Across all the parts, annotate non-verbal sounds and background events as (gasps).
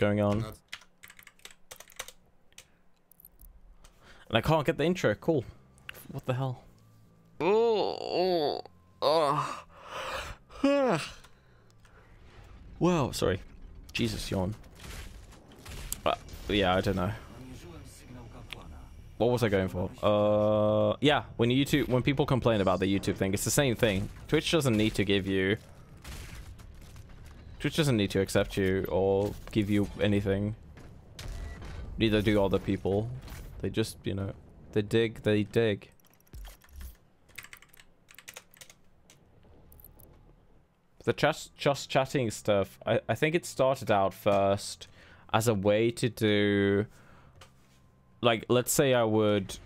going on. And I can't get the intro. Cool. What the hell? Oh, oh, oh. wow, sorry. Jesus, yawn. Uh, yeah, I don't know. What was I going for? Uh, yeah, when YouTube, when people complain about the YouTube thing, it's the same thing. Twitch doesn't need to give you Twitch doesn't need to accept you or give you anything. Neither do other people. They just, you know, they dig, they dig. The just, just chatting stuff, I, I think it started out first as a way to do... Like, let's say I would...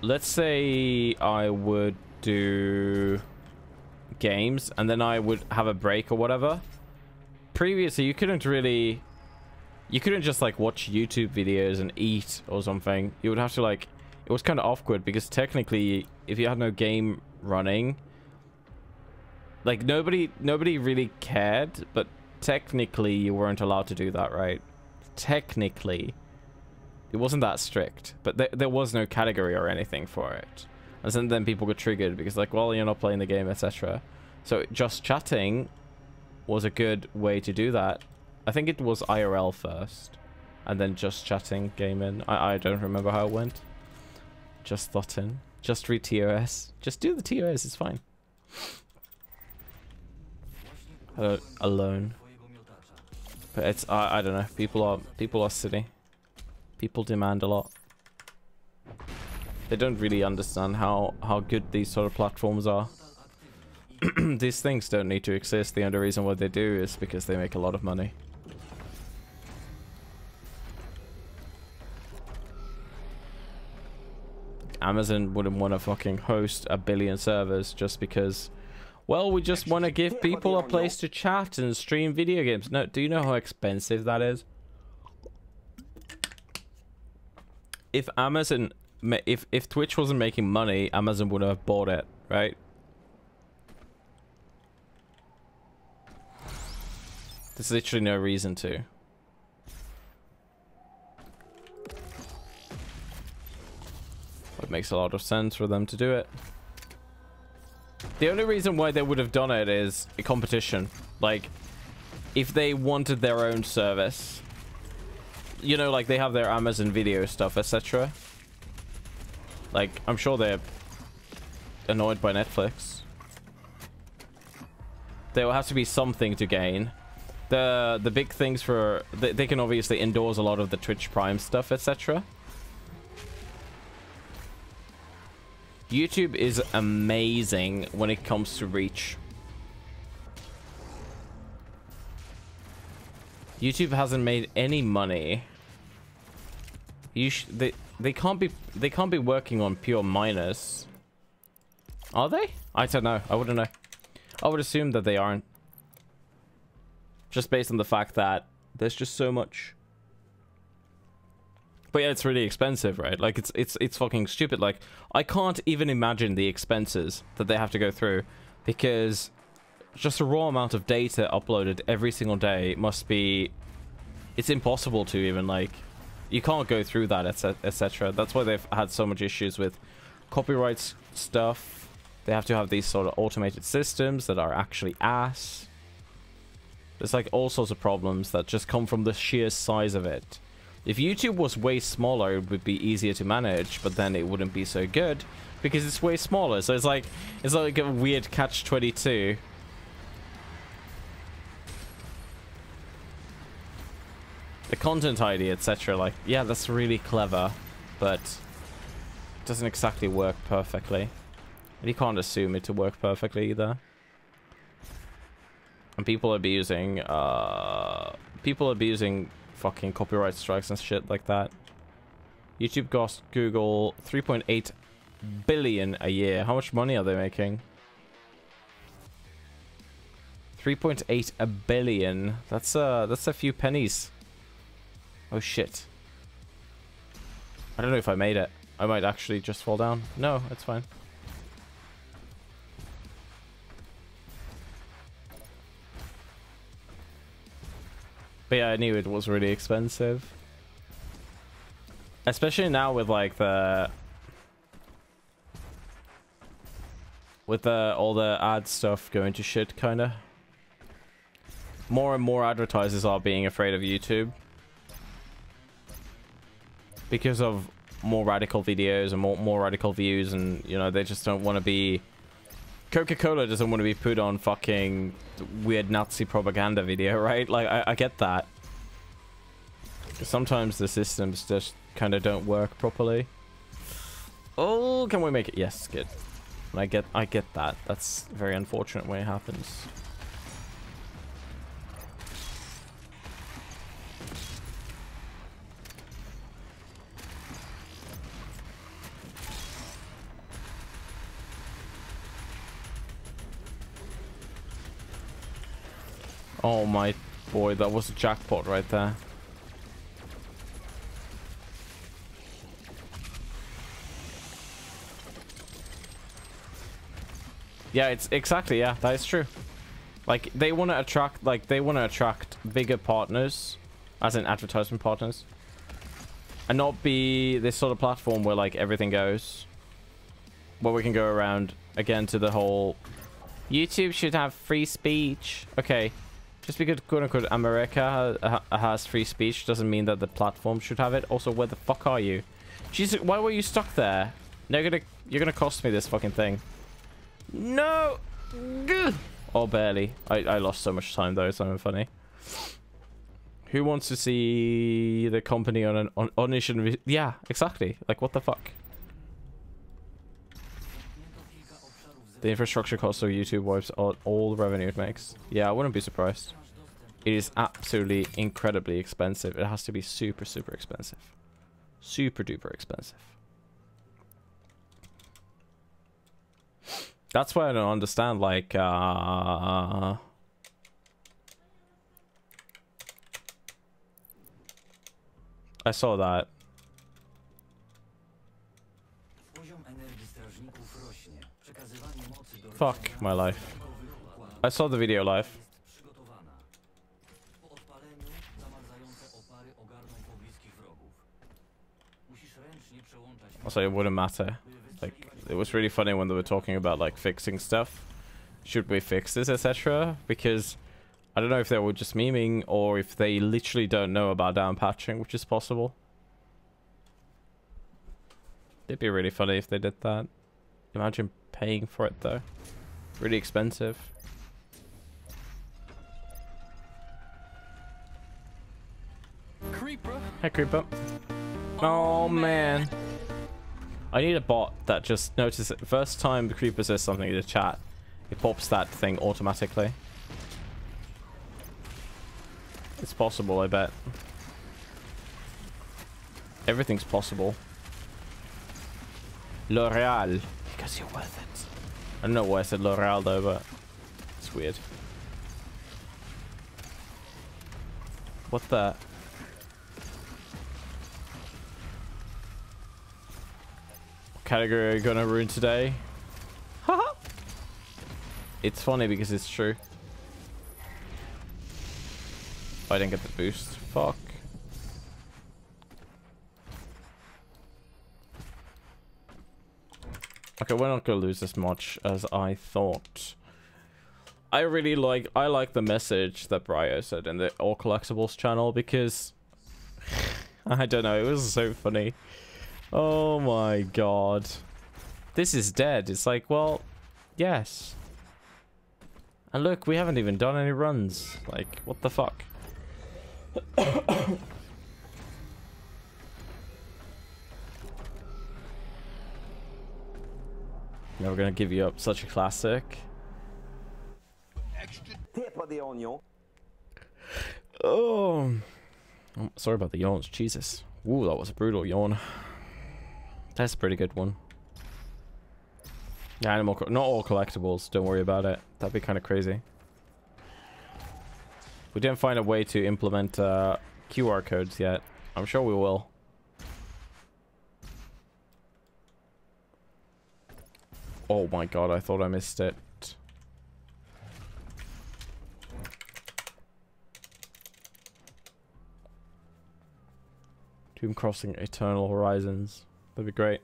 Let's say I would do games and then I would have a break or whatever. Previously, you couldn't really... You couldn't just like watch YouTube videos and eat or something. You would have to like... It was kind of awkward because technically, if you had no game running... Like nobody, nobody really cared, but technically you weren't allowed to do that, right? Technically. It wasn't that strict, but th there was no category or anything for it. And then people get triggered because like, well, you're not playing the game, etc. So just chatting was a good way to do that. I think it was IRL first. And then just chatting, gaming. I, I don't remember how it went. Just thought in. Just read TOS. Just do the TOS, it's fine. Alone. But it's I, I don't know. People are people are silly. People demand a lot they don't really understand how how good these sort of platforms are. (clears throat) these things don't need to exist. The only reason why they do is because they make a lot of money. Amazon wouldn't want to fucking host a billion servers just because well, we just want to give people a place to chat and stream video games. No, do you know how expensive that is? If Amazon if if Twitch wasn't making money, Amazon would have bought it, right? There's literally no reason to. It makes a lot of sense for them to do it. The only reason why they would have done it is a competition. Like, if they wanted their own service, you know, like they have their Amazon video stuff, etc. Like, I'm sure they're annoyed by Netflix. There will have to be something to gain. The the big things for... They, they can obviously endorse a lot of the Twitch Prime stuff, etc. YouTube is amazing when it comes to reach. YouTube hasn't made any money. You they they can't be they can't be working on pure minus. Are they? I don't know. I wouldn't know. I would assume that they aren't. Just based on the fact that there's just so much. But yeah, it's really expensive, right? Like it's it's it's fucking stupid. Like I can't even imagine the expenses that they have to go through because just a raw amount of data uploaded every single day must be it's impossible to even like you can't go through that, etc. That's why they've had so much issues with copyright stuff. They have to have these sort of automated systems that are actually ass. There's like all sorts of problems that just come from the sheer size of it. If YouTube was way smaller, it would be easier to manage, but then it wouldn't be so good because it's way smaller. So it's like it's like a weird catch-22 the content ID, etc. Like, yeah, that's really clever, but it doesn't exactly work perfectly. And you can't assume it to work perfectly either. And people abusing, uh, people abusing fucking copyright strikes and shit like that. YouTube cost Google 3.8 billion a year. How much money are they making? 3.8 a billion. That's uh that's a few pennies. Oh shit. I don't know if I made it. I might actually just fall down. No, it's fine. But yeah, I knew it was really expensive. Especially now with like the with the all the ad stuff going to shit kind of. More and more advertisers are being afraid of YouTube because of more radical videos and more more radical views and you know they just don't want to be Coca-Cola doesn't want to be put on fucking weird Nazi propaganda video, (laughs) right? Like, I, I get that. Sometimes the systems just kind of don't work properly. Oh, can we make it? Yes, good. I get, I get that. That's very unfortunate when it happens. Oh my boy, that was a jackpot right there. Yeah, it's exactly, yeah, that is true. Like, they want to attract, like, they want to attract bigger partners, as in advertisement partners, and not be this sort of platform where, like, everything goes, where we can go around, again, to the whole, YouTube should have free speech. Okay, just because quote-unquote America has free speech doesn't mean that the platform should have it. Also, where the fuck are you? Jesus, why were you stuck there? Now you're gonna, you're gonna cost me this fucking thing. No! Gah! Oh, barely. I, I lost so much time though, even funny. Who wants to see the company on an on audition? Yeah, exactly. Like, what the fuck? The infrastructure cost of YouTube wipes out all the revenue it makes. Yeah, I wouldn't be surprised. It is absolutely incredibly expensive. It has to be super, super expensive. Super duper expensive. That's why I don't understand, like, uh... I saw that. Fuck my life. I saw the video live. Also, it wouldn't matter. Like, it was really funny when they were talking about, like, fixing stuff. Should we fix this, etc.? Because I don't know if they were just memeing or if they literally don't know about down patching, which is possible. It'd be really funny if they did that. Imagine paying for it though. Really expensive. Creeper. Hey Creeper. Oh, oh man. I need a bot that just notices it. First time the Creeper says something in the chat, it pops that thing automatically. It's possible, I bet. Everything's possible. L'Oreal. Because you're worth it. I don't know why I said L'Oreal though, but it's weird. What the? What category are you gonna ruin today? Haha! it's funny because it's true. I didn't get the boost. Fuck. Okay, we're not gonna lose as much as I thought. I really like I like the message that Brio said in the All Collectibles channel because (laughs) I don't know, it was so funny. Oh my god. This is dead. It's like, well, yes. And look, we haven't even done any runs. Like, what the fuck? (coughs) (coughs) (coughs) Never gonna give you up such a classic. Oh, oh sorry about the yawns. Jesus. Ooh, that was a brutal yawn. That's a pretty good one. Yeah, animal, not all collectibles. Don't worry about it. That'd be kind of crazy. We didn't find a way to implement uh, QR codes yet. I'm sure we will. Oh my god, I thought I missed it. Doom Crossing Eternal Horizons. That'd be great.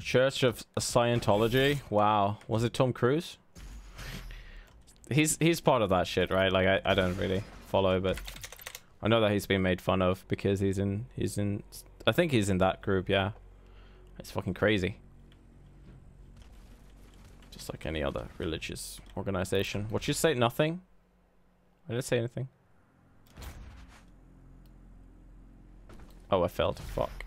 Church of Scientology. Wow. Was it Tom Cruise? He's he's part of that shit, right? Like I, I don't really follow, but I know that he's been made fun of because he's in he's in I think he's in that group, yeah. It's fucking crazy. Just like any other religious organization. What you say? Nothing? I didn't say anything. Oh, I failed. Fuck.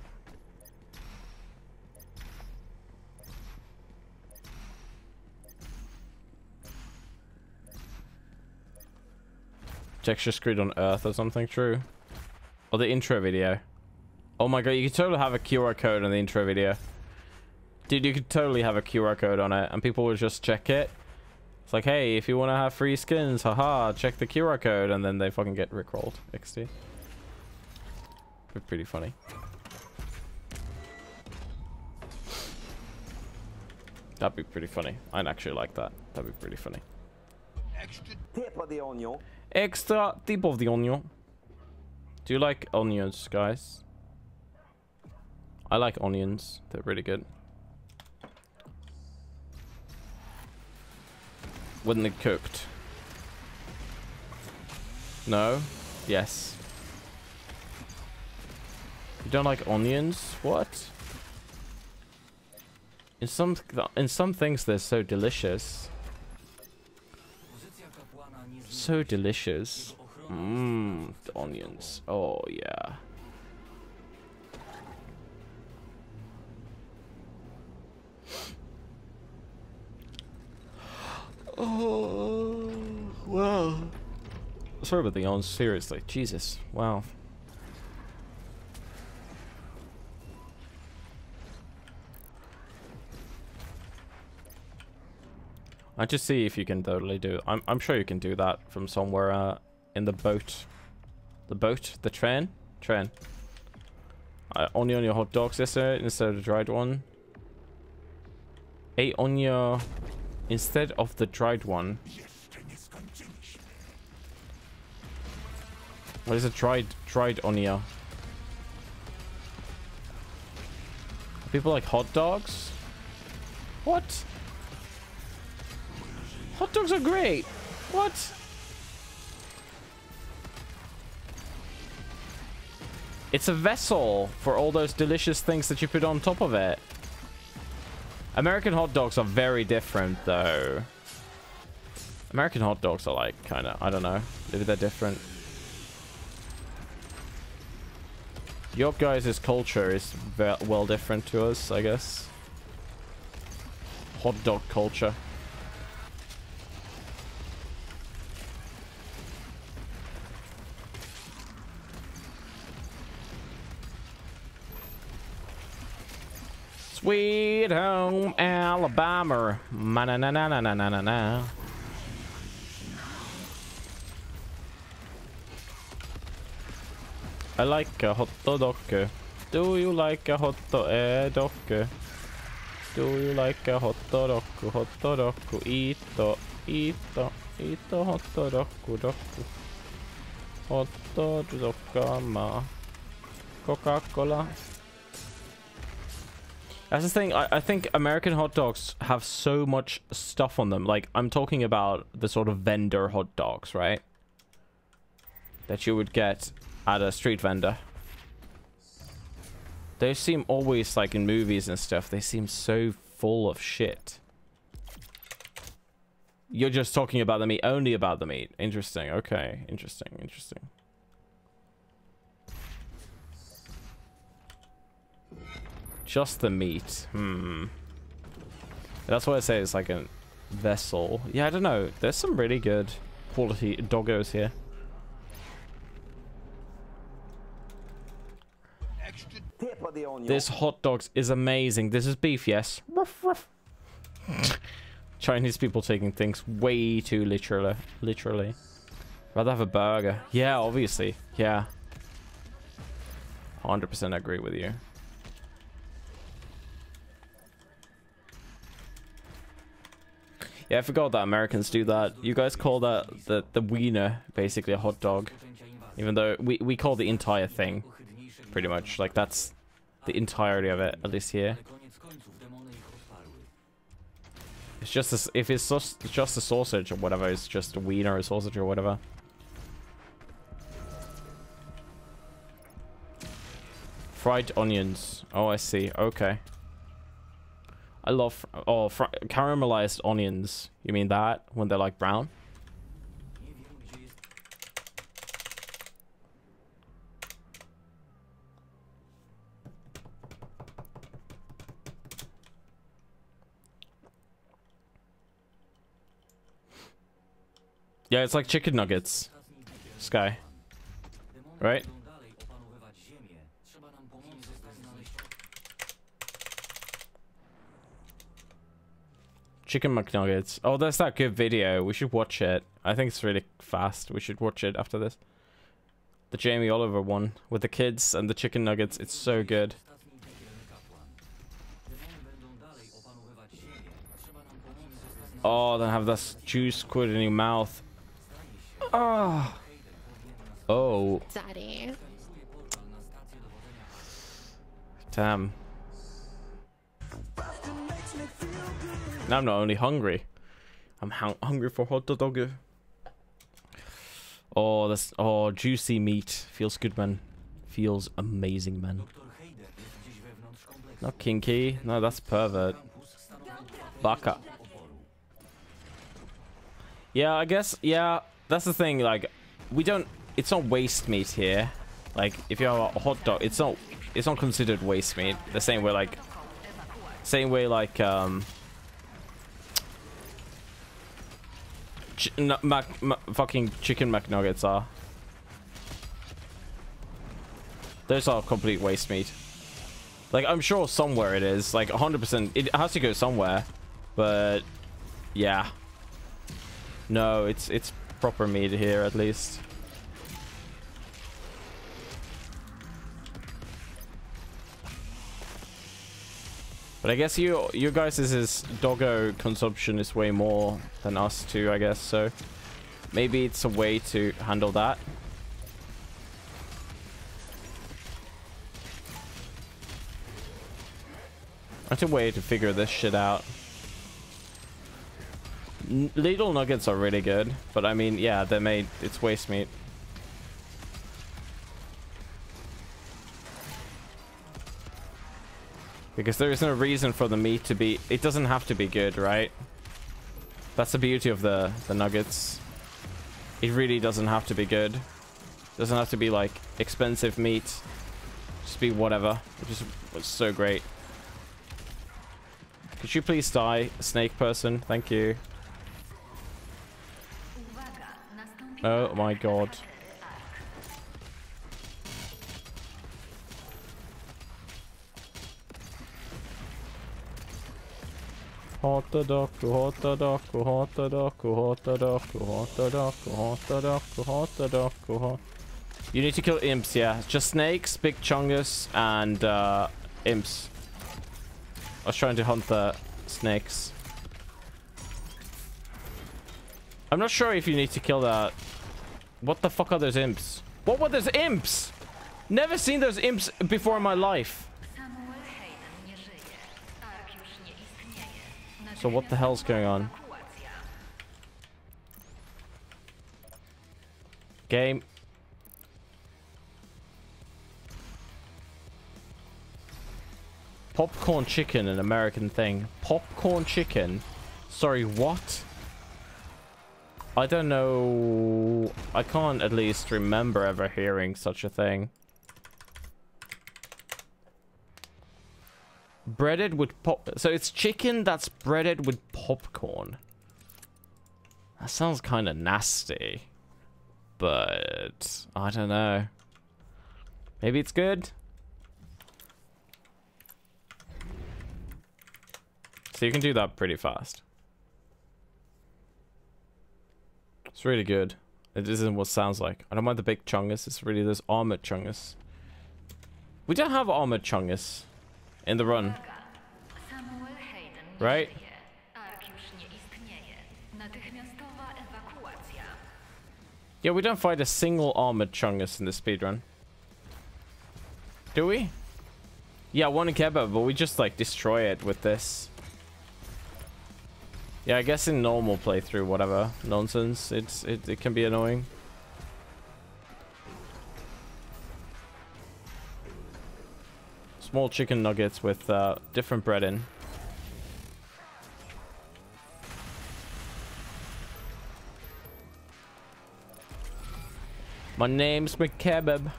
Texture screwed on Earth or something, true. Or the intro video. Oh my god, you could totally have a QR code on the intro video. Dude, you could totally have a QR code on it and people would just check it. It's like, hey, if you want to have free skins, haha, check the QR code and then they fucking get rickrolled. XD. Pretty funny. That'd be pretty funny. I'd actually like that. That'd be pretty funny. Extra tip of the onion. Extra tip of the onion. Do you like onions, guys? I like onions. They're really good. When they're cooked. No? Yes. You don't like onions? What? In some in some things they're so delicious. So delicious. Mmm, the onions. Oh yeah. (gasps) Oh, wow. Sorry about the onions, seriously. Jesus, wow. I just see if you can totally do. I'm I'm sure you can do that from somewhere uh, in the boat. The boat, the train, train. Uh, only on your hot dogs yesterday instead of the dried one. Eight on your instead of the dried one. What is a dried dried onia? People like hot dogs? What? Hot dogs are great. What? It's a vessel for all those delicious things that you put on top of it. American hot dogs are very different, though. American hot dogs are like, kind of, I don't know. Maybe they're different. Your guys' culture is well different to us, I guess. Hot dog culture. Sweet home Alabama. Ma na na na na na na na na. I like a hot dog. Do you like a hot dog? Do you like a hot dog? Hot dog. Eat eat eat hot dog. Hot dog. Coca-Cola. That's the thing. I, I think American hot dogs have so much stuff on them. Like, I'm talking about the sort of vendor hot dogs, right? That you would get at a street vendor. They seem always, like, in movies and stuff, they seem so full of shit. You're just talking about the meat, only about the meat. Interesting. Okay. Interesting. Interesting. Just the meat. Hmm. That's why I say it's like a vessel. Yeah, I don't know. There's some really good quality doggos here. This hot dogs is amazing. This is beef, yes. Ruff, ruff. Chinese people taking things way too literally. Literally. Rather have a burger. Yeah, obviously. Yeah. 100% agree with you. Yeah, I forgot that Americans do that. You guys call that the the wiener basically a hot dog, even though we we call the entire thing pretty much like that's the entirety of it at least here. It's just a, if it's just a sausage or whatever, it's just a wiener or a sausage or whatever. Fried onions. Oh, I see. Okay. I love oh caramelized onions. You mean that when they're like brown? Yeah, it's like chicken nuggets. Sky. Right? Chicken McNuggets. Oh, that's that good video. We should watch it. I think it's really fast. We should watch it after this. The Jamie Oliver one with the kids and the chicken nuggets. It's so good. Oh, then have this juice squid in your mouth. Oh. Oh. Daddy. Damn. Now I'm not only hungry, I'm hungry for hot dog. Oh, this oh juicy meat feels good, man. Feels amazing, man. Not kinky. No, that's pervert. Baka. Yeah, I guess. Yeah, that's the thing. Like, we don't. It's not waste meat here. Like, if you have a hot dog, it's not. It's not considered waste meat. The same way, like, same way, like, um, ch mac fucking chicken McNuggets are. Those are complete waste meat. Like, I'm sure somewhere it is. Like, 100%. It has to go somewhere. But, yeah. No, it's it's proper meat here, at least. But I guess you you guys' is doggo consumption is way more than us too, I guess. So maybe it's a way to handle that. That's a way to figure this shit out. N nuggets are really good, but I mean, yeah, they're made. It's waste meat. Because there is no reason for the meat to be... It doesn't have to be good, right? That's the beauty of the, the nuggets. It really doesn't have to be good. Doesn't have to be, like, expensive meat. Just be whatever. It just was so great. Could you please die, snake person? Thank you. Oh my god. You need to kill imps, yeah. Just snakes, big chungus, and uh, imps. I was trying to hunt the snakes. I'm not sure if you need to kill that. What the fuck are those imps? What were those imps? Never seen those imps before in my life. So what the hell's going on? Game. Popcorn chicken, an American thing. Popcorn chicken? Sorry, what? I don't know. I can't at least remember ever hearing such a thing. Breaded with pop... So it's chicken that's breaded with popcorn. That sounds kind of nasty. But... I don't know. Maybe it's good? So you can do that pretty fast. It's really good. It isn't what it sounds like. I don't mind the big chungus. It's really this armored chungus. We don't have armored chungus in the run. Right? Yeah, we don't fight a single armored Chungus in the speedrun. Do we? Yeah, one in Keba, but we just like destroy it with this. Yeah, I guess in normal playthrough, whatever nonsense, it's it, it can be annoying. Small chicken nuggets with uh, different bread in. My name's McKebab.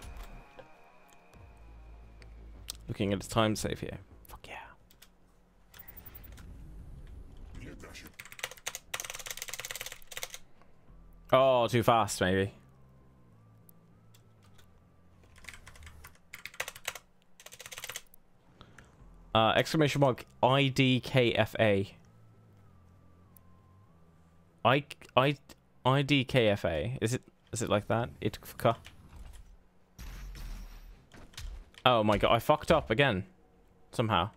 Looking at the time save here. Fuck yeah. Oh, too fast, maybe. Uh, exclamation mark IDKFA. I, I, IDKFA. Is it, is it like that? Itka. Oh my god, I fucked up again. Somehow.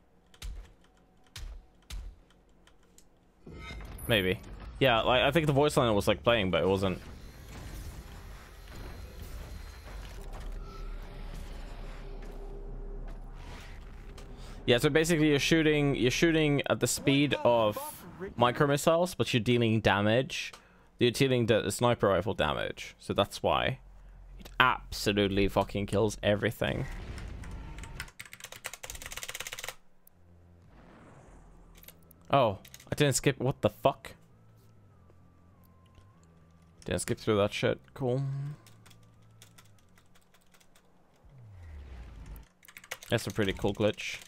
Maybe. Yeah, like I think the voice line was like playing, but it wasn't. Yeah, so basically you're shooting you're shooting at the speed of micro missiles, but you're dealing damage. You're dealing the sniper rifle damage, so that's why it absolutely fucking kills everything. Oh, I didn't skip. What the fuck? Didn't skip through that shit. Cool. That's a pretty cool glitch.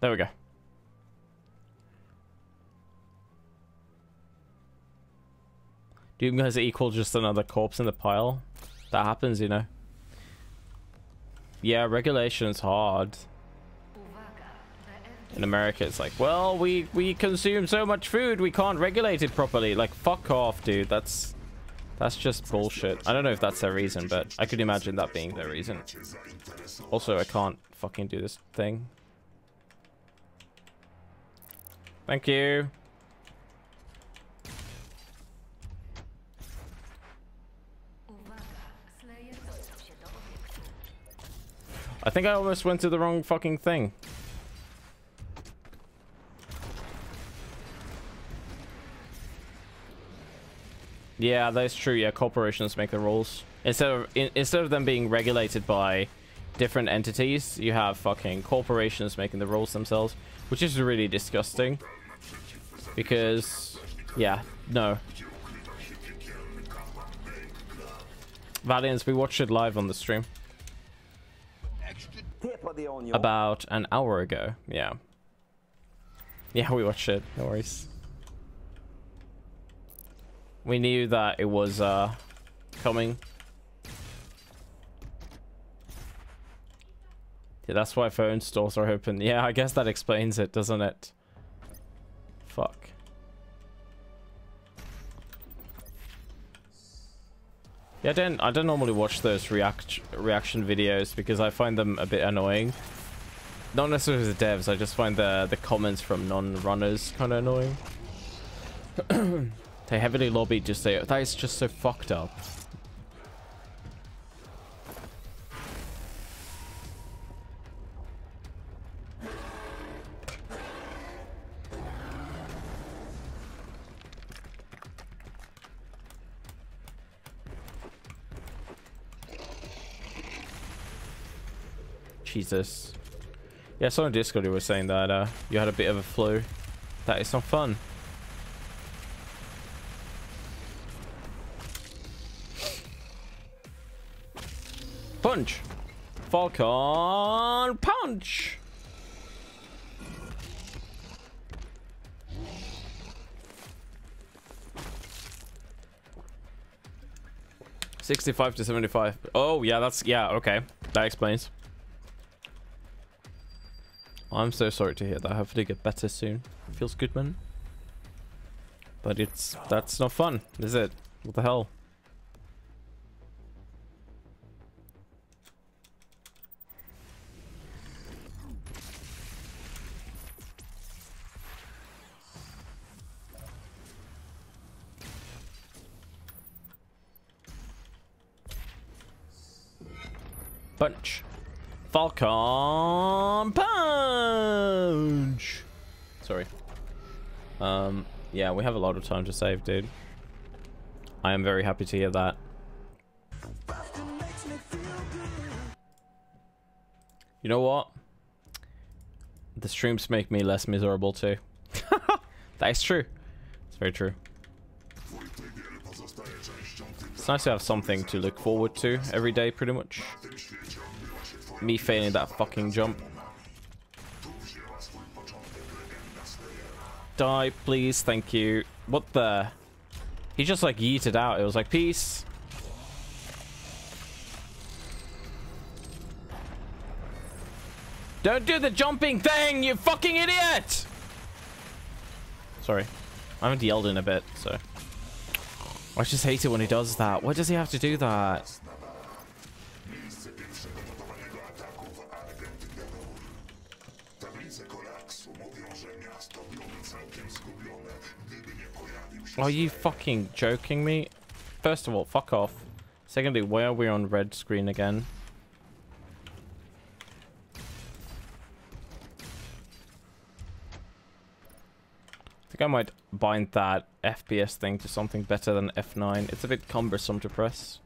There we go. Doom guys equal just another corpse in the pile. That happens, you know. Yeah, regulation's hard. In America, it's like, well, we, we consume so much food, we can't regulate it properly. Like, fuck off, dude. That's that's just bullshit. I don't know if that's their reason, but I could imagine that being their reason. Also, I can't fucking do this thing. Thank you. I think I almost went to the wrong fucking thing. Yeah, that's true. Yeah, corporations make the rules. Instead of in, instead of them being regulated by different entities, you have fucking corporations making the rules themselves, which is really disgusting. Because, yeah, no. Valiants, we watched it live on the stream. About an hour ago, yeah. Yeah, we watched it, no worries. We knew that it was uh, coming. Yeah, that's why phone stores are open. Yeah, I guess that explains it, doesn't it? Fuck. Yeah, I don't I don't normally watch those react reaction videos because I find them a bit annoying. Not necessarily the devs, I just find the the comments from non-runners kind of annoying. (coughs) They heavily lobbied just say oh, that is just so fucked up. Jesus. Yeah, someone on Discord who was saying that uh, you had a bit of a flu. That is not fun. Punch. Falcon punch. Sixty-five to seventy-five. Oh yeah, that's yeah. Okay, that explains. I'm so sorry to hear that. Hopefully get better soon. Feels good, man. But it's that's not fun, is it? What the hell? Punch. Falcon. Have a lot of time to save, dude. I am very happy to hear that. You know what? The streams make me less miserable too. (laughs) that is true. It's very true. It's nice to have something to look forward to every day, pretty much. Me failing that fucking jump. Die, please. Thank you. What the? He just like yeeted out. It was like, peace. Don't do the jumping thing, you fucking idiot! Sorry. I haven't yelled in a bit, so. I just hate it when he does that. Why does he have to do that? Are you fucking joking me? First of all, fuck off. Secondly, why are we on red screen again? I think I might bind that FPS thing to something better than F9. It's a bit cumbersome to press.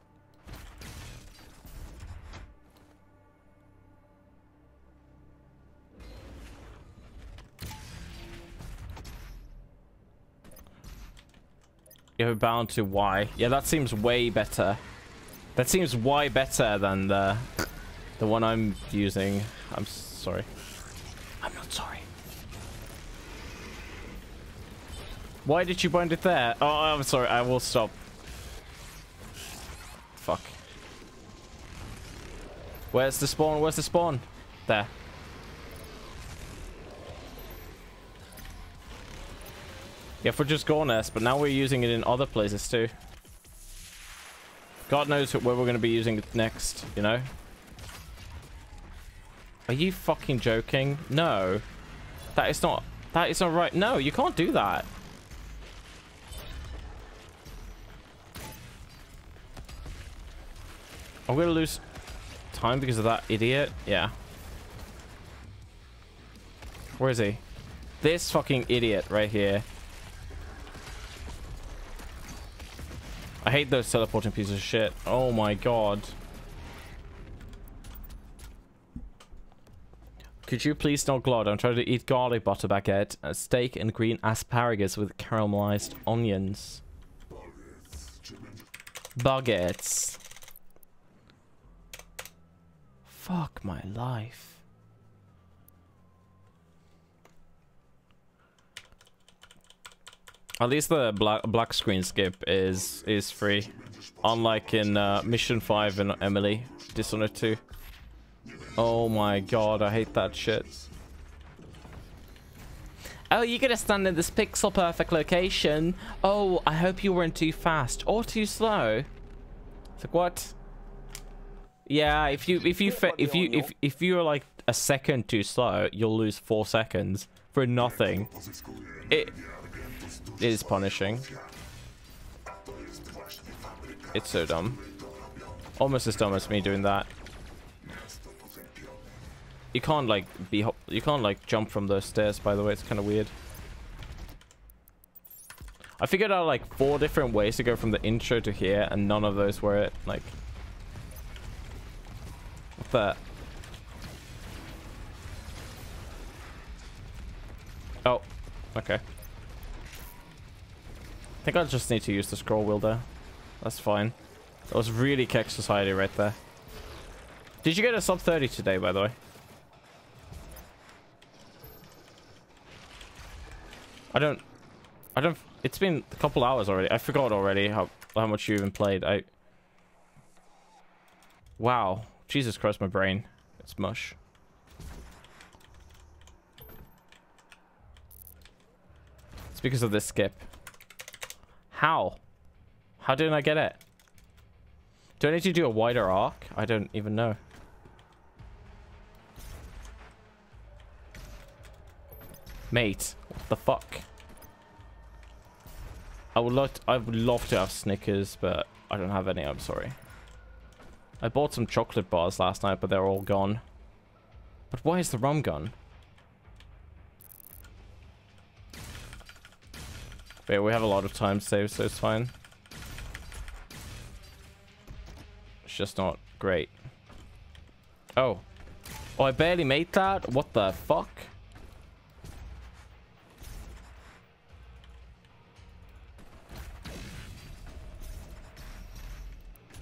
You're bound to Y. Yeah, that seems way better. That seems way better than the the one I'm using. I'm sorry. I'm not sorry. Why did you bind it there? Oh, oh, I'm sorry. I will stop. Fuck. Where's the spawn? Where's the spawn? There. Yeah, for just Gore Nest, but now we're using it in other places too. God knows where we're going to be using it next, you know? Are you fucking joking? No. That is not... That is not right. No, you can't do that. I'm going to lose time because of that idiot. Yeah. Where is he? This fucking idiot right here. I hate those teleporting pieces of shit. Oh my god. Could you please not glod? I'm trying to eat garlic butter baguette, a steak and green asparagus with caramelized onions. Baguettes. Fuck my life. At least the black black screen skip is is free, unlike in uh, Mission Five and Emily Dishonored Two. Oh my god, I hate that shit. Oh, you're gonna stand in this pixel perfect location. Oh, I hope you weren't too fast or too slow. It's like what? Yeah, if you if you if you if if you're like a second too slow, you'll lose four seconds for nothing. It it is punishing. It's so dumb. Almost as dumb as me doing that. You can't like be you can't like jump from those stairs by the way, it's kind of weird. I figured out like four different ways to go from the intro to here and none of those were it. Like What's that? Oh, okay. I think I just need to use the scroll wheel there. That's fine. That was really Keck Society right there. Did you get a sub 30 today, by the way? I don't... I don't... It's been a couple hours already. I forgot already how, how much you even played. I... Wow. Jesus Christ, my brain. It's mush. It's because of this skip. How? How didn't I get it? Do I need to do a wider arc? I don't even know. Mate, what the fuck? I would love to, I would love to have Snickers, but I don't have any, I'm sorry. I bought some chocolate bars last night, but they're all gone. But why is the rum gone? Yeah, we have a lot of time saved, so it's fine. It's just not great. Oh. Oh, I barely made that? What the fuck?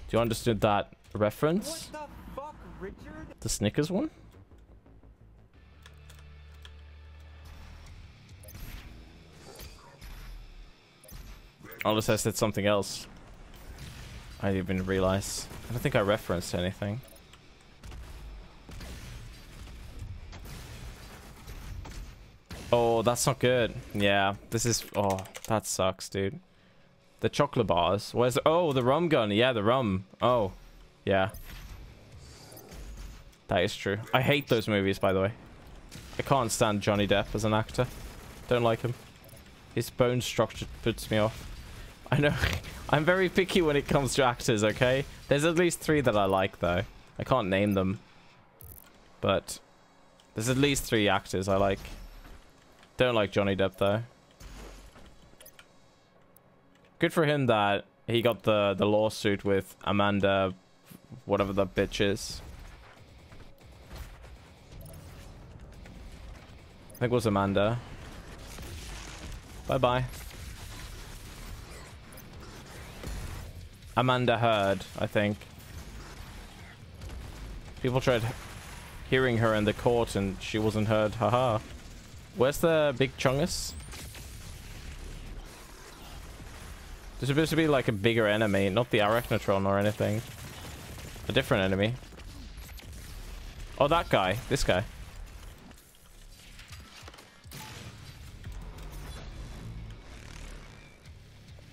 Do you understand that reference? What the fuck, Richard? The Snickers one? Unless I said something else. I didn't even realize. I don't think I referenced anything. Oh, that's not good. Yeah, this is... Oh, that sucks, dude. The chocolate bars. Where's... Oh, the rum gun. Yeah, the rum. Oh, yeah. That is true. I hate those movies, by the way. I can't stand Johnny Depp as an actor. Don't like him. His bone structure puts me off. I know. (laughs) I'm very picky when it comes to actors, okay? There's at least three that I like, though. I can't name them. But there's at least three actors I like. Don't like Johnny Depp, though. Good for him that he got the, the lawsuit with Amanda, whatever the bitch is. I think it was Amanda. Bye-bye. Amanda Heard, I think. People tried hearing her in the court and she wasn't heard. Haha. Where's the big chungus? There's supposed to be like a bigger enemy, not the Arachnotron or anything. A different enemy. Oh, that guy. This guy.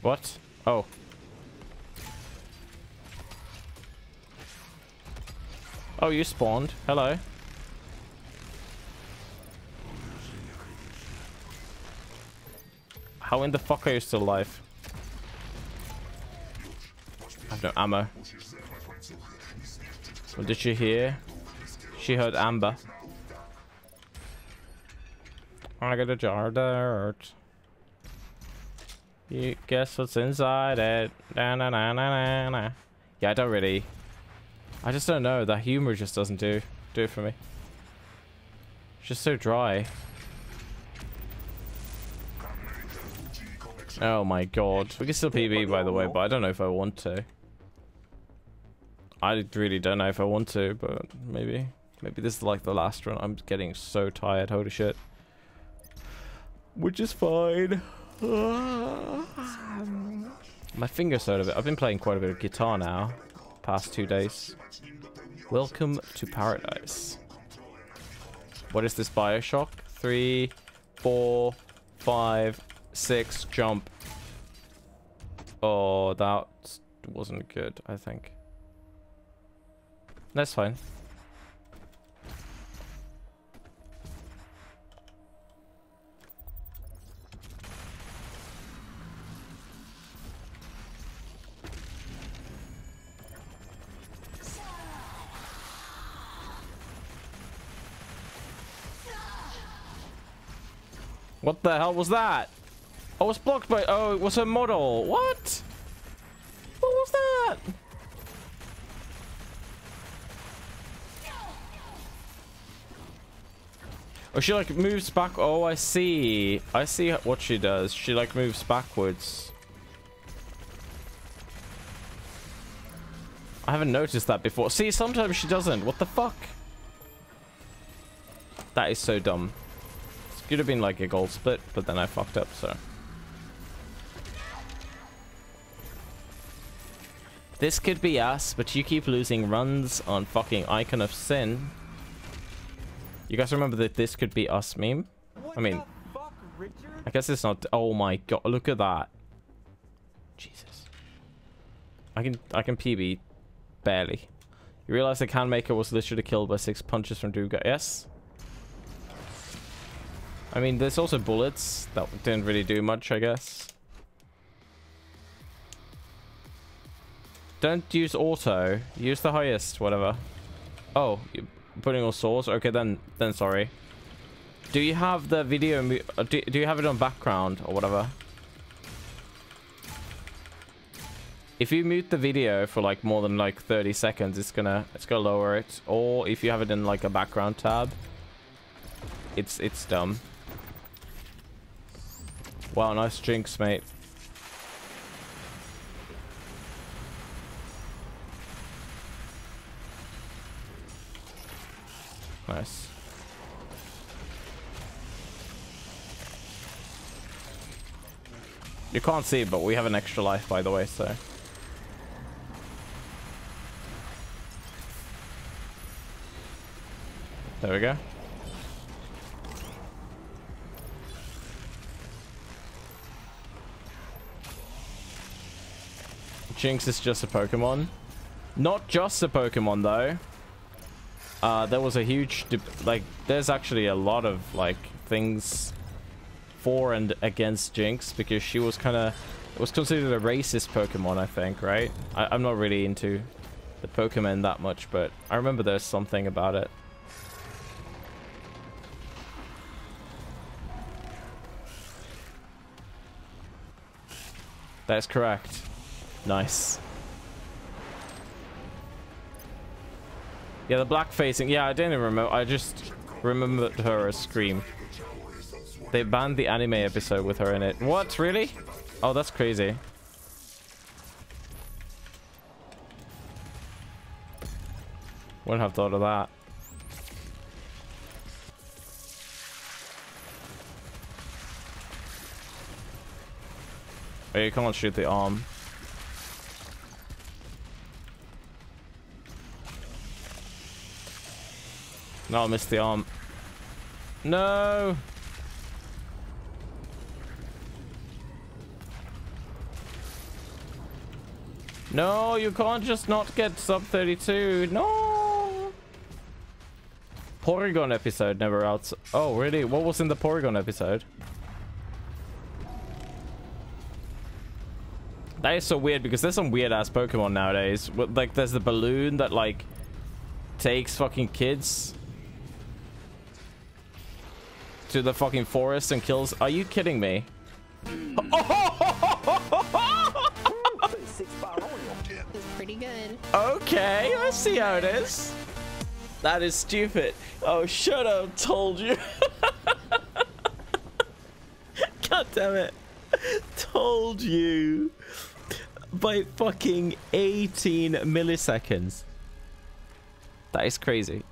What? Oh. Oh, you spawned. Hello. How in the fuck are you still alive? I have no ammo. What did she hear? She heard Amber. I got a jar of dirt. You guess what's inside it? Na na na na na. Yeah, I don't really. I just don't know. That humor just doesn't do do it for me. It's just so dry. Oh my god. We can still PB by the way, but I don't know if I want to. I really don't know if I want to, but maybe. Maybe this is like the last run. I'm getting so tired. Holy shit. Which is fine. (sighs) My fingers hurt a bit. I've been playing quite a bit of guitar now. Past two days. Welcome to paradise. What is this Bioshock? Three, four, five, six, jump. Oh, that wasn't good, I think. That's fine. What the hell was that? Oh, I was blocked by... Oh, it was a model. What? What was that? Oh, she like moves back. Oh, I see. I see what she does. She like moves backwards. I haven't noticed that before. See, sometimes she doesn't. What the fuck? That is so dumb. Could have been like a gold split, but then I fucked up, so. This could be us, but you keep losing runs on fucking Icon of Sin. You guys remember that this could be us meme? I mean, fuck, I guess it's not. Oh my god, look at that. Jesus. I can I can PB barely. You realize the Khan Maykr was literally killed by six punches from Duga. Yes. I mean, there's also bullets that didn't really do much, I guess. don't use auto. Use the highest, whatever. Oh, you're putting all source? Okay, then, then sorry. Do you have the video, uh, do, do you have it on background or whatever? If you mute the video for like more than like 30 seconds, it's gonna it's gonna lower it. Or if you have it in like a background tab, it's it's dumb. Wow, nice jinx, mate. Nice. You can't see, but we have an extra life, by the way, so... There we go. Jynx is just a Pokemon. Not just a Pokemon, though. Uh, there was a huge... Like, there's actually a lot of, like, things for and against Jynx because she was kind of... Was considered a racist Pokemon, I think, right? I, I'm not really into the Pokemon that much, but I remember there's something about it. That's correct. Nice. Yeah, the black facing. Yeah, I didn't remember. I just remembered her as Scream. They banned the anime episode with her in it. What? Really? Oh, that's crazy. Wouldn't have thought of that. Oh, you can't shoot the arm. No, I missed the arm. No! No, you can't just not get sub 32. No! Porygon episode never out. Oh, really? What was in the Porygon episode? That is so weird because there's some weird ass Pokemon nowadays. Like, there's the balloon that, like, takes fucking kids to the fucking forest and kills. Are you kidding me? pretty (laughs) good. Okay, I see how it is. That is stupid. Oh, should have Told you. (laughs) God damn it. Told you. By fucking 18 milliseconds. That is crazy.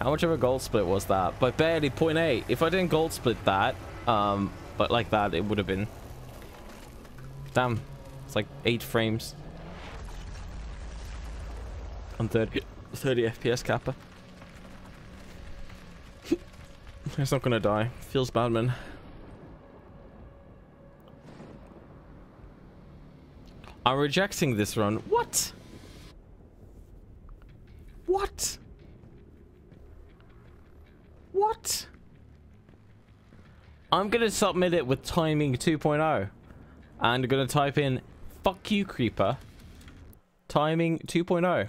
How much of a gold split was that? By barely 0.8. If I didn't gold split that, um, but like that, it would have been... Damn. It's like 8 frames. On 30, 30 FPS kappa. (laughs) it's not gonna die. Feels bad, man. I'm rejecting this run. What? What? What? I'm going to submit it with timing 2.0. And I'm going to type in, fuck you, creeper. Timing 2.0.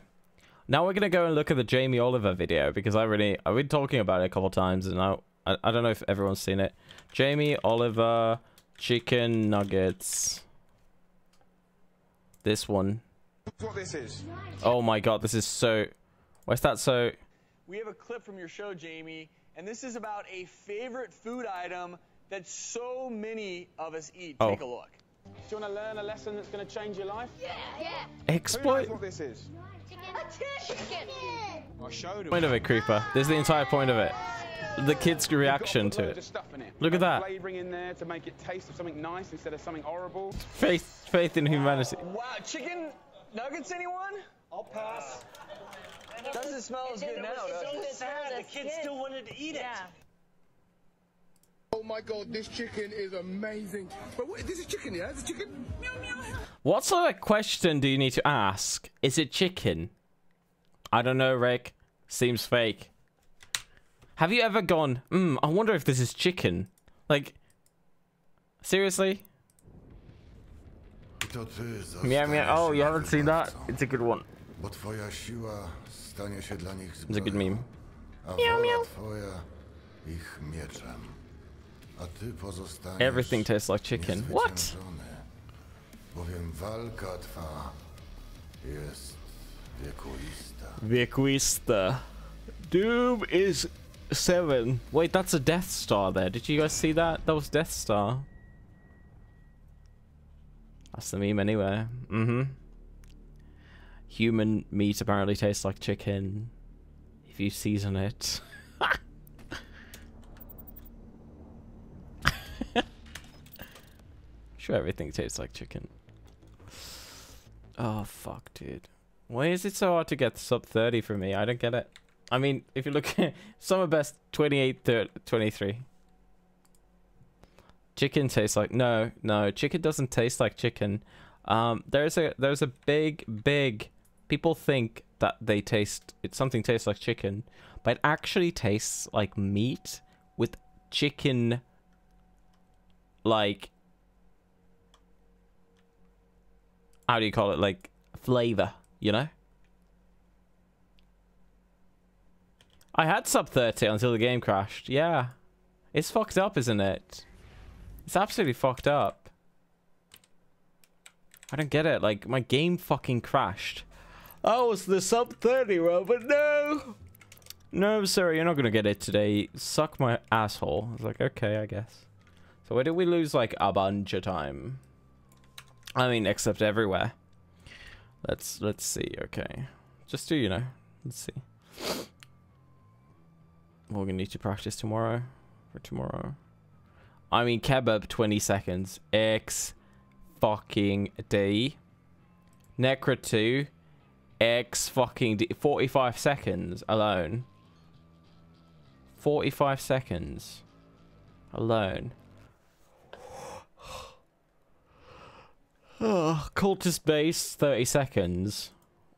Now we're going to go and look at the Jamie Oliver video because I really, I've been talking about it a couple times and I, I, I don't know if everyone's seen it. Jamie Oliver chicken nuggets. This one. what this is. Oh my god, this is so... Why is that so... We have a clip from your show, Jamie, and this is about a favorite food item that so many of us eat. Oh. Take a look. Do you want to learn a lesson that's going to change your life? Yeah. Who Exploit... knows what this is? Chicken. I showed him. Point of it, creeper. This is the entire point of it. The kid's reaction to it. Look at that. Flavoring in there to make it taste of something nice instead of something horrible. Faith, faith in humanity. Wow, chicken nuggets, anyone? I'll pass. Doesn't smell as good now, does it? sad. The kids still wanted to eat it. Oh my god, this chicken is amazing. But wait, this is chicken, yeah? This is chicken? Meow, meow. What sort of question do you need to ask? Is it chicken? I don't know, Rick. Seems fake. Have you ever gone, hmm, I wonder if this is chicken? Like, Seriously? I to Meow, meow. Oh, you haven't seen that? It's a good one. Bo twoja siła stanie się dla nich It's a good zbroją, meme. a wola twoja ich mieczem. A ty pozostaniesz Everything tastes like chicken. What? niezwyciężony, Bowiem walka twa jest wiekuista. Wiekuista. Doom is seven. Wait, that's a Death Star there. Did you guys see that? That was Death Star. That's the meme anyway. Mm-hmm. Human meat apparently tastes like chicken if you season it. (laughs) sure everything tastes like chicken. Oh fuck, dude. Why is it so hard to get sub 30 for me? I don't get it. I mean, if you look at (laughs) summer best 28 30, 23. Chicken tastes like no, no, chicken doesn't taste like chicken. Um there's a there's a big big people think that they taste it something tastes like chicken, but it actually tastes like meat with chicken like how do you call it? Like flavor you know? I had sub 30 until the game crashed. Yeah. It's fucked up isn't it? It's absolutely fucked up. I don't get it. Like my game fucking crashed i was the sub 30 row but no no sorry you're not gonna get it today suck my asshole i was like okay i guess so where did we lose like a bunch of time I mean, except everywhere. Let's let's see. Okay, just do you know? Let's see. We're gonna need to practice tomorrow. For tomorrow. I mean, kebab twenty seconds. X fucking D. Necra two. X fucking D. Forty five seconds alone. Forty five seconds alone. Oh, cultist base, 30 seconds.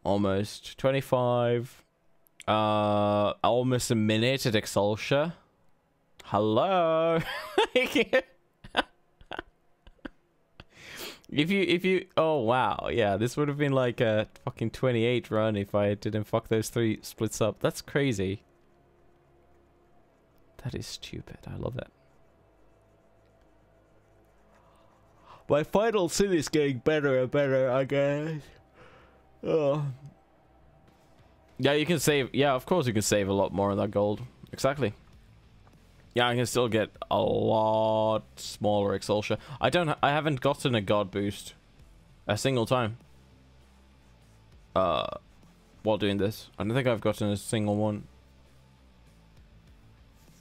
Almost. 25. Uh, almost a minute at Exultia. Hello? (laughs) (laughs) if you, if you, oh wow, yeah, this would have been like a fucking 28 run if I didn't fuck those three splits up. That's crazy. That is stupid. I love it. My final sin is getting better and better, I guess. Oh. Yeah, you can save. Yeah, of course you can save a lot more on that gold. Exactly. Yeah, I can still get a lot smaller Exultia. I don't. I haven't gotten a god boost a single time. Uh, while doing this, I don't think I've gotten a single one.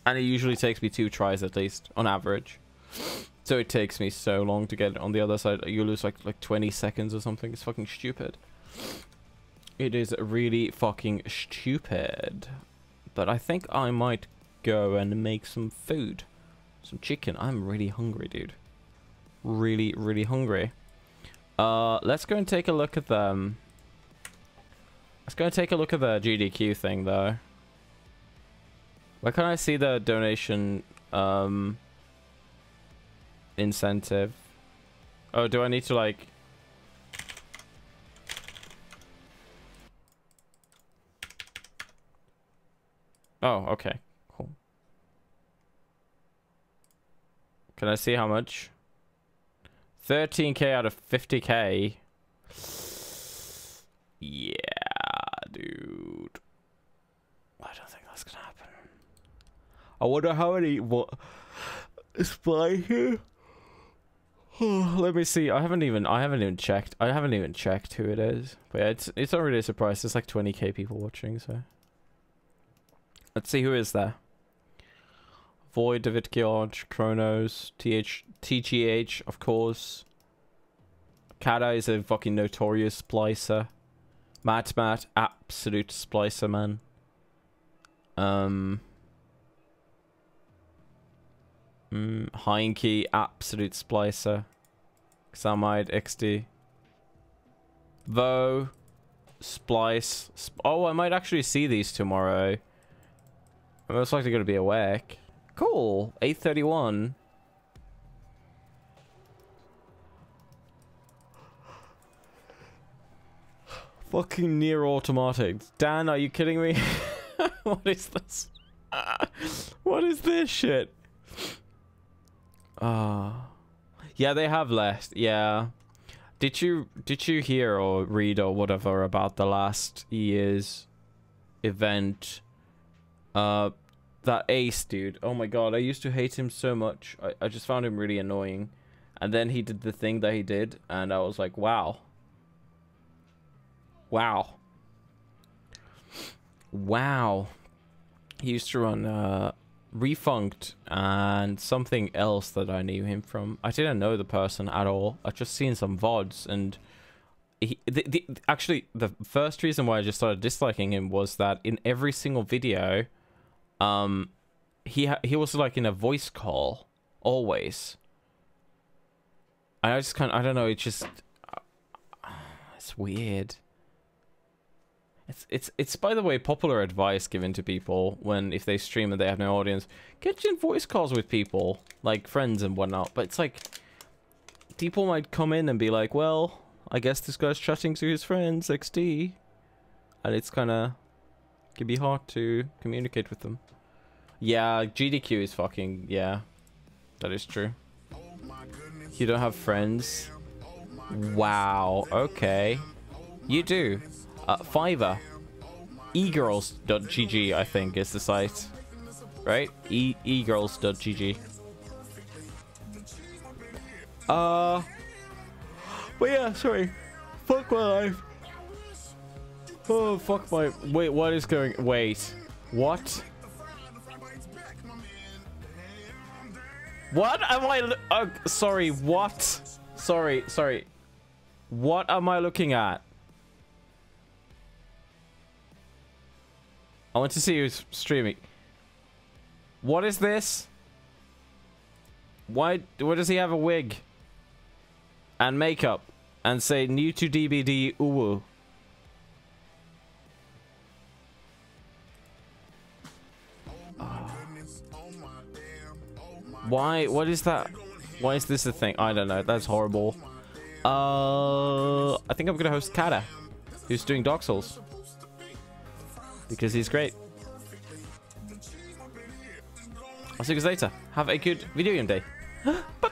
And it usually takes me two tries at least, on average. So it takes me so long to get on the other side. You lose like like 20 seconds or something. It's fucking stupid. It is really fucking stupid. But I think I might go and make some food. Some chicken. I'm really hungry, dude. Really, really hungry. Uh, let's go and take a look at them. Let's go and take a look at the GDQ thing, though. Where can I see the donation, um incentive. Oh, do I need to like... Oh, okay. Can I see how much? 13k out of 50k. Yeah, dude. I don't think that's gonna happen. I wonder how many... What... Spy here? (sighs) Let me see. I haven't even I haven't even checked. I haven't even checked who it is. But yeah, it's it's not really a surprise. There's like 20k people watching, so let's see who is there. Void, David George, Kronos, TH, TGH, of course. Kada is a fucking notorious splicer. Matt Matt, absolute splicer man. Um. Mm, Heinke, absolute splicer. Xamide, XD. Vo, Splice. Sp oh, I might actually see these tomorrow. I'm most likely going to be awake. Cool. 831. Fucking near automatic. Dan, are you kidding me? (laughs) what is this? what is this shit? Ah. Uh, yeah, they have left. Yeah. Did you did you hear or read or whatever about the last year's event? Uh that Ace dude. Oh my god, I used to hate him so much. I, I just found him really annoying. And then he did the thing that he did, and I was like, wow. Wow. Wow. He used to run uh, Refunct and something else that I knew him from. I didn't know the person at all. I just seen some VODs and he, the, the, actually the first reason why I just started disliking him was that in every single video, um, he he was like in a voice call always. I just kind I don't know. It's just it's weird. It's it's it's by the way popular advice given to people when if they stream and they have no audience, get in voice calls with people like friends and whatnot. But it's like people might come in and be like, well, I guess this guy's chatting to his friends XD, and it's kind of can be hard to communicate with them. Yeah, GDQ is fucking yeah, that is true. You don't have friends. Wow. Okay. You do. Uh, Fiverr. egirls.gg, I think, is the site. Right? E egirls.gg. Uh. But yeah, sorry. Fuck my life. Oh, fuck my. Wait, what is going. Wait. What? What am I. Oh, sorry, what? Sorry, sorry. What am I looking at? I want to see who's streaming. What is this? Why? Why does he have a wig? And makeup? And say new to DBD uwu? Why? What is that? Why is this a thing? I don't know. That's horrible. Uh, I think I'm gonna host Kata, who's doing Dark Souls because he's great. I'll see you guys later. Have a good video game day. (gasps) bye